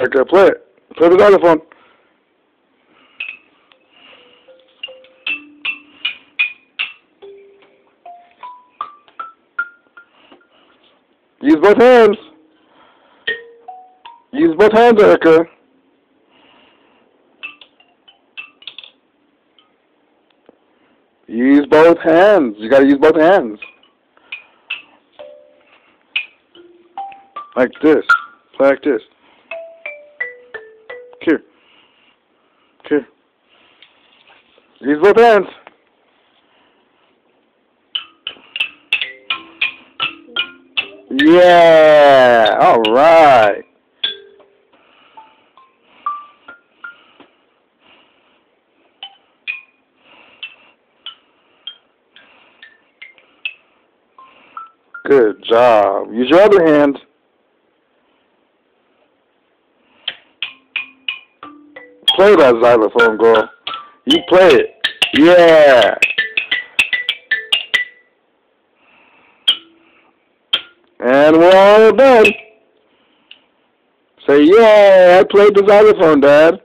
Okay, play it. Play the xylophone. Use both hands. Use both hands, Eryka. Use both hands. You gotta use both hands. Like this. Like this. Use both hands. Yeah. All right. Good job. Use your other hand. Play that xylophone, girl. You play it. Yeah. And we're all done. Say, yeah, I played the xylophone, Dad.